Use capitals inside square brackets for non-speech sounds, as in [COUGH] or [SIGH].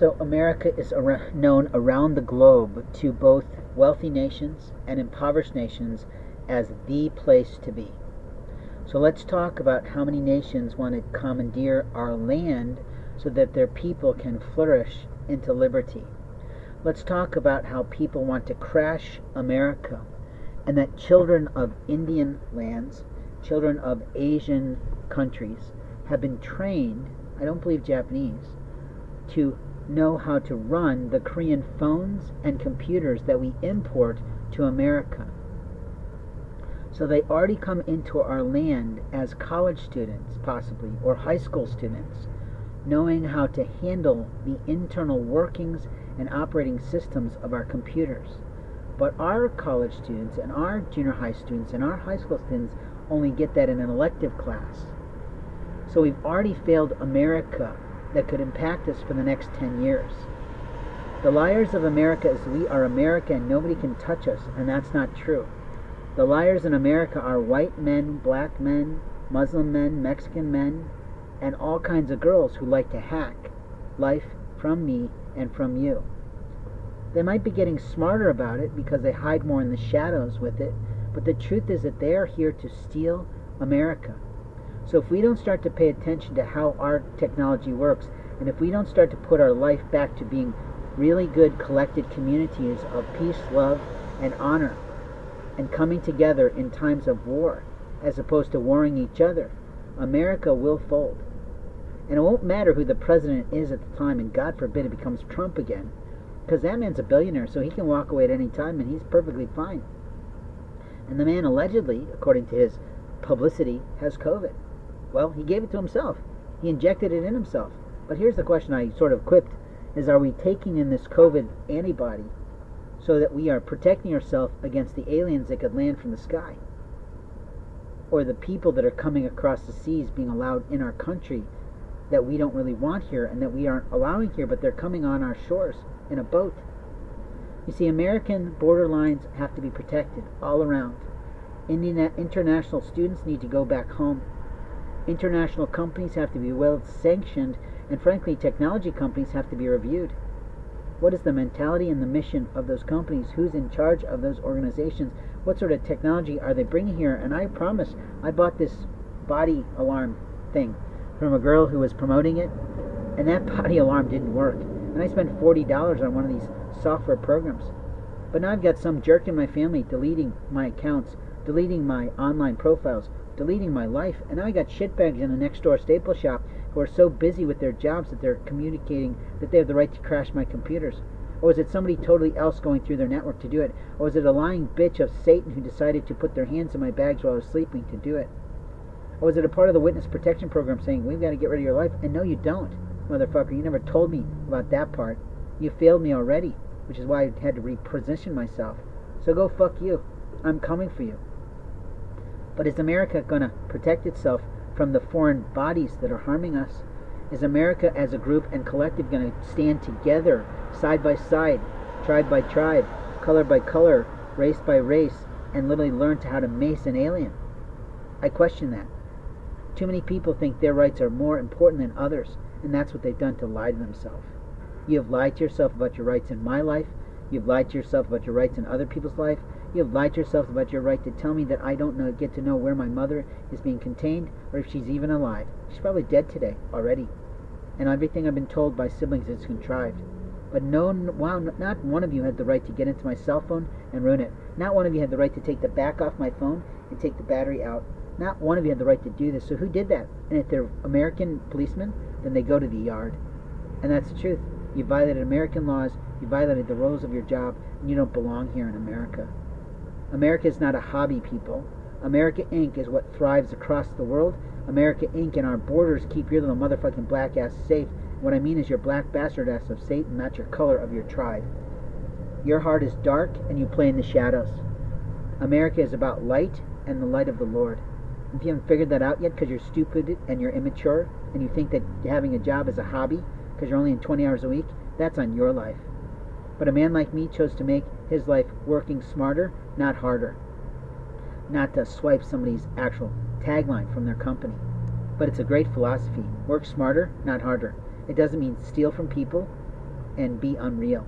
So, America is known around the globe to both wealthy nations and impoverished nations as the place to be. So, let's talk about how many nations want to commandeer our land so that their people can flourish into liberty. Let's talk about how people want to crash America and that children of Indian lands, children of Asian countries, have been trained, I don't believe Japanese, to know how to run the Korean phones and computers that we import to America. So they already come into our land as college students, possibly, or high school students, knowing how to handle the internal workings and operating systems of our computers. But our college students and our junior high students and our high school students only get that in an elective class. So we've already failed America that could impact us for the next 10 years. The liars of America is we are America and nobody can touch us, and that's not true. The liars in America are white men, black men, Muslim men, Mexican men, and all kinds of girls who like to hack life from me and from you. They might be getting smarter about it because they hide more in the shadows with it, but the truth is that they are here to steal America. So if we don't start to pay attention to how our technology works, and if we don't start to put our life back to being really good collected communities of peace, love, and honor, and coming together in times of war, as opposed to warring each other, America will fold. And it won't matter who the president is at the time, and God forbid it becomes Trump again, because that man's a billionaire, so he can walk away at any time, and he's perfectly fine. And the man allegedly, according to his publicity, has COVID. Well, he gave it to himself. He injected it in himself. But here's the question I sort of quipped is are we taking in this COVID antibody so that we are protecting ourselves against the aliens that could land from the sky? Or the people that are coming across the seas being allowed in our country that we don't really want here and that we aren't allowing here, but they're coming on our shores in a boat. You see, American border lines have to be protected all around. Indian international students need to go back home. International companies have to be well sanctioned, and frankly, technology companies have to be reviewed. What is the mentality and the mission of those companies? Who's in charge of those organizations? What sort of technology are they bringing here? And I promise, I bought this body alarm thing from a girl who was promoting it, and that [LAUGHS] body alarm didn't work. And I spent $40 on one of these software programs. But now I've got some jerk in my family deleting my accounts, deleting my online profiles, deleting my life, and now I got shitbags in a next door staple shop who are so busy with their jobs that they're communicating that they have the right to crash my computers. Or was it somebody totally else going through their network to do it? Or was it a lying bitch of Satan who decided to put their hands in my bags while I was sleeping to do it? Or was it a part of the witness protection program saying, we've got to get rid of your life? And no, you don't, motherfucker. You never told me about that part. You failed me already, which is why I had to reposition myself. So go fuck you. I'm coming for you. But is America going to protect itself from the foreign bodies that are harming us? Is America as a group and collective going to stand together, side by side, tribe by tribe, color by color, race by race, and literally learn to how to mace an alien? I question that. Too many people think their rights are more important than others, and that's what they've done to lie to themselves. You have lied to yourself about your rights in my life. You've lied to yourself about your rights in other people's life. You have lied to yourself about your right to tell me that I don't know, get to know where my mother is being contained or if she's even alive. She's probably dead today already. And everything I've been told by siblings is contrived. But no, wow, not one of you had the right to get into my cell phone and ruin it. Not one of you had the right to take the back off my phone and take the battery out. Not one of you had the right to do this. So who did that? And if they're American policemen, then they go to the yard. And that's the truth. You violated American laws, you violated the rules of your job, and you don't belong here in America. America is not a hobby, people. America Inc. is what thrives across the world. America Inc. and our borders keep your little motherfucking black ass safe. What I mean is your black bastard ass of Satan, not your color of your tribe. Your heart is dark and you play in the shadows. America is about light and the light of the Lord. If you haven't figured that out yet because you're stupid and you're immature and you think that having a job is a hobby because you're only in 20 hours a week, that's on your life. But a man like me chose to make his life working smarter, not harder. Not to swipe somebody's actual tagline from their company. But it's a great philosophy. Work smarter, not harder. It doesn't mean steal from people. and be unreal.